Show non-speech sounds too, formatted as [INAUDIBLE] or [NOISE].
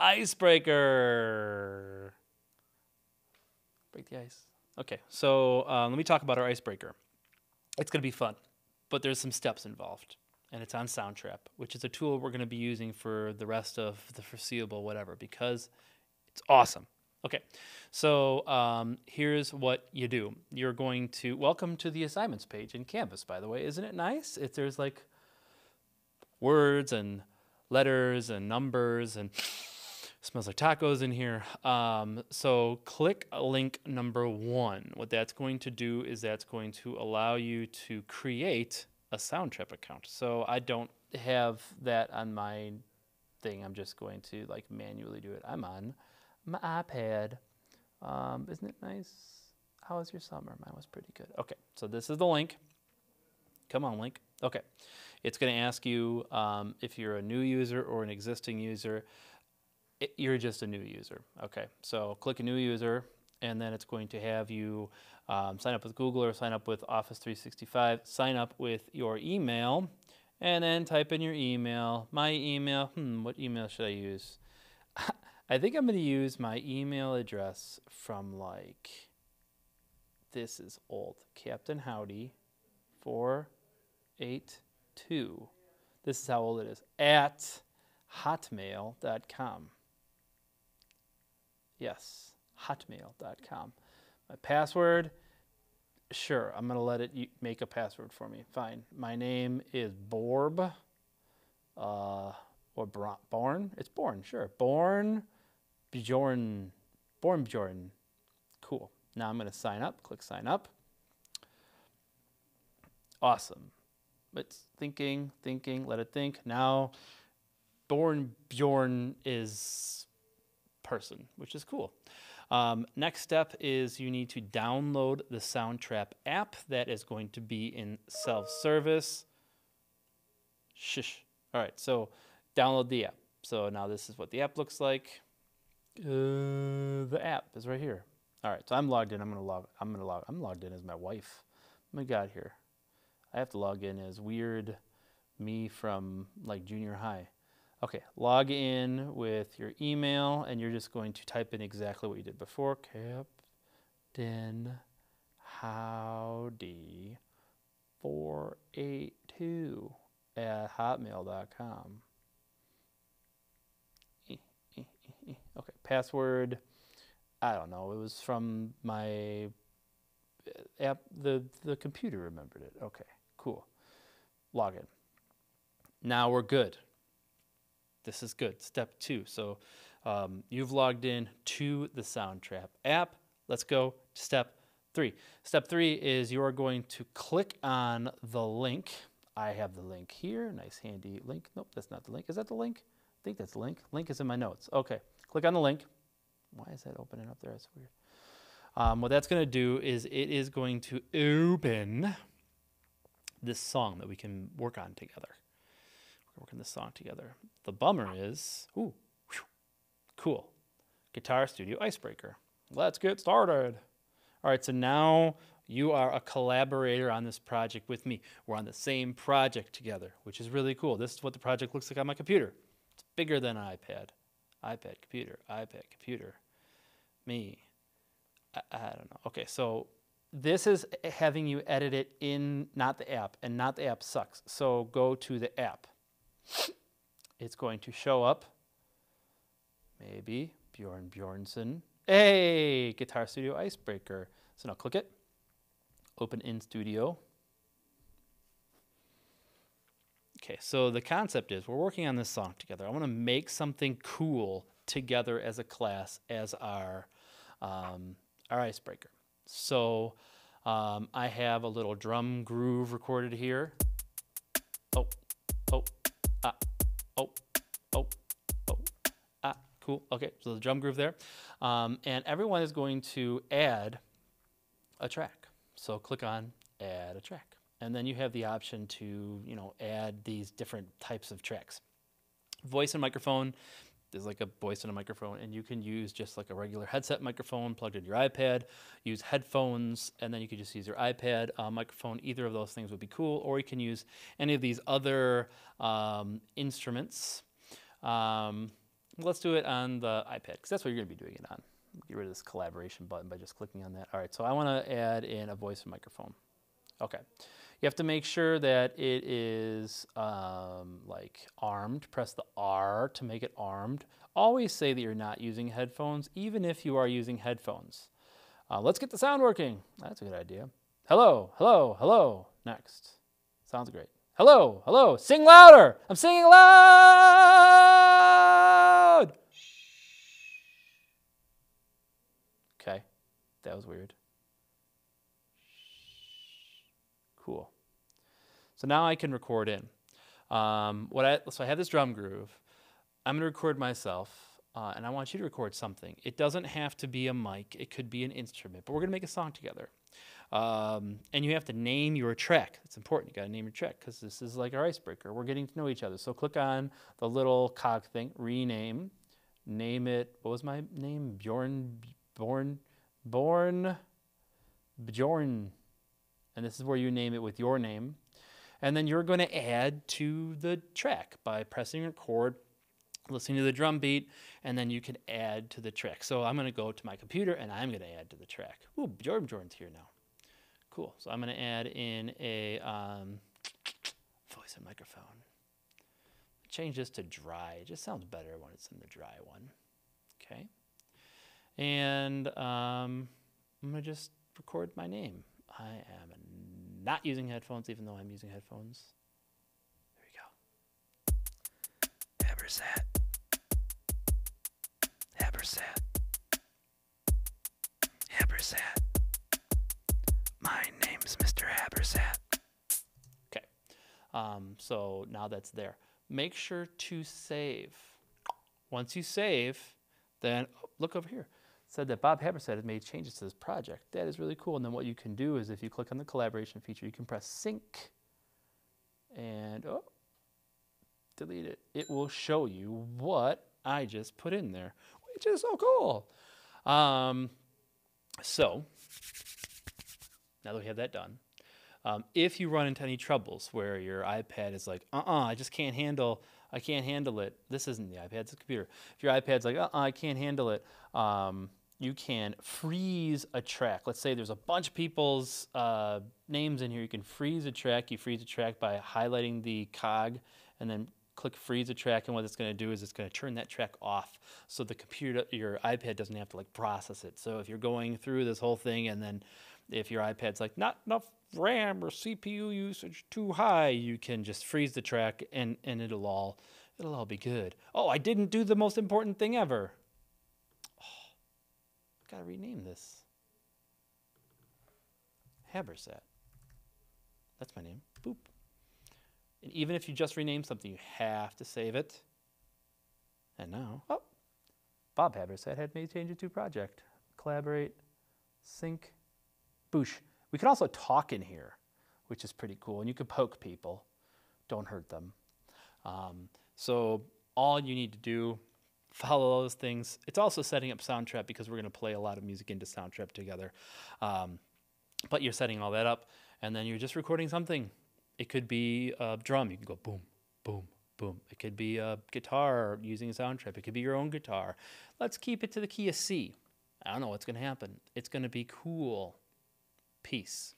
icebreaker. Break the ice. Okay, so um, let me talk about our icebreaker. It's going to be fun, but there's some steps involved, and it's on Soundtrap, which is a tool we're going to be using for the rest of the foreseeable whatever because it's awesome. Okay, so um, here's what you do. You're going to welcome to the assignments page in Canvas. By the way, isn't it nice? If there's like words and letters and numbers and smells like tacos in here. Um, so click link number one. What that's going to do is that's going to allow you to create a Soundtrap account. So I don't have that on my thing. I'm just going to like manually do it. I'm on my iPad. Um, isn't it nice? How was your summer? Mine was pretty good. Okay, so this is the link. Come on, link. Okay. It's going to ask you um, if you're a new user or an existing user. It, you're just a new user. Okay, so click a new user, and then it's going to have you um, sign up with Google or sign up with Office 365. Sign up with your email, and then type in your email. My email. Hmm, what email should I use? [LAUGHS] I think I'm going to use my email address from like. This is old. Captain Howdy, four, eight two. This is how old it is. At hotmail.com. Yes, hotmail.com. My password, sure, I'm going to let it make a password for me. Fine. My name is Borb. Uh, or Born? It's Born, sure. Born Bjorn. Born Bjorn. Cool. Now I'm going to sign up. Click sign up. Awesome. It's thinking, thinking, let it think. Now, Born Bjorn is person, which is cool. Um, next step is you need to download the Soundtrap app that is going to be in self-service. Shush. All right, so download the app. So now this is what the app looks like. Uh, the app is right here. All right, so I'm logged in. I'm gonna log. I'm gonna log. I'm logged in as my wife. My God, here. I have to log in as weird me from like junior high. Okay, log in with your email and you're just going to type in exactly what you did before. Captain Howdy 482 at hotmail.com. Okay, password. I don't know. It was from my uh, app. The the computer remembered it. Okay. Cool. Login. Now we're good. This is good. Step two. So um, you've logged in to the Soundtrap app. Let's go to step three. Step three is you are going to click on the link. I have the link here. Nice handy link. Nope, that's not the link. Is that the link? I think that's the link. Link is in my notes. Okay. Click on the link. Why is that opening up there? That's weird. Um, what that's going to do is it is going to open this song that we can work on together. Working this song together. The bummer is, ooh, whew, cool. Guitar Studio Icebreaker. Let's get started. All right, so now you are a collaborator on this project with me. We're on the same project together, which is really cool. This is what the project looks like on my computer. It's bigger than an iPad. iPad, computer, iPad, computer. Me. I, I don't know. Okay, so this is having you edit it in not the app, and not the app sucks. So go to the app. It's going to show up. Maybe Bjorn Bjornson. Hey, Guitar Studio Icebreaker. So now click it. Open in Studio. Okay, so the concept is we're working on this song together. I want to make something cool together as a class as our um, our icebreaker. So um, I have a little drum groove recorded here. Ah, oh, oh, oh, ah, cool. Okay, so the drum groove there. Um, and everyone is going to add a track. So click on add a track. And then you have the option to, you know, add these different types of tracks. Voice and microphone is like a voice and a microphone, and you can use just like a regular headset microphone plugged into your iPad, use headphones, and then you could just use your iPad uh, microphone. Either of those things would be cool, or you can use any of these other um, instruments. Um, let's do it on the iPad because that's what you're going to be doing it on. Get rid of this collaboration button by just clicking on that. All right, so I want to add in a voice and microphone. Okay. You have to make sure that it is um, like armed. Press the R to make it armed. Always say that you're not using headphones, even if you are using headphones. Uh, let's get the sound working. That's a good idea. Hello, hello, hello. Next. Sounds great. Hello, hello. Sing louder. I'm singing loud. Okay, that was weird. Cool. So now I can record in. Um, what I, so I have this drum groove. I'm going to record myself, uh, and I want you to record something. It doesn't have to be a mic. It could be an instrument, but we're going to make a song together. Um, and you have to name your track. It's important. You got to name your track because this is like our icebreaker. We're getting to know each other. So click on the little cog thing, rename, name it. What was my name? Bjorn, Born, Born, Bjorn and this is where you name it with your name. And then you're going to add to the track by pressing record, listening to the drum beat, and then you can add to the track. So I'm going to go to my computer and I'm going to add to the track. Ooh, Jordan Jordan's here now. Cool. So I'm going to add in a um, voice and microphone. Change this to dry. It just sounds better when it's in the dry one. Okay. And um, I'm going to just record my name. I am not using headphones, even though I'm using headphones. There we go. Habersat. Habersat. Habersat. My name's Mr. Habersat. Okay. Um, so now that's there. Make sure to save. Once you save, then oh, look over here said that Bob Habersat has made changes to this project. That is really cool. And then what you can do is if you click on the collaboration feature, you can press sync and oh, delete it. It will show you what I just put in there, which is so cool. Um, so now that we have that done, um, if you run into any troubles where your iPad is like, uh-uh, I just can't handle I can't handle it. This isn't the iPad, it's the computer. If your iPad's like, uh, -uh I can't handle it, um, you can freeze a track. Let's say there's a bunch of people's uh, names in here. You can freeze a track. You freeze a track by highlighting the cog and then click freeze a track. And what it's going to do is it's going to turn that track off so the computer, your iPad doesn't have to like process it. So if you're going through this whole thing and then if your iPad's like not enough RAM or CPU usage too high, you can just freeze the track and, and it'll all it'll all be good. Oh, I didn't do the most important thing ever gotta rename this. Habersat. That's my name. Boop. And even if you just rename something, you have to save it. And now, oh, Bob Habersat had made changes to project. Collaborate, sync, boosh. We can also talk in here, which is pretty cool. And you can poke people. Don't hurt them. Um, so all you need to do follow those things. It's also setting up Soundtrap because we're going to play a lot of music into Soundtrap together. Um, but you're setting all that up, and then you're just recording something. It could be a drum. You can go boom, boom, boom. It could be a guitar using a Soundtrap. It could be your own guitar. Let's keep it to the key of C. I don't know what's going to happen. It's going to be cool. Peace.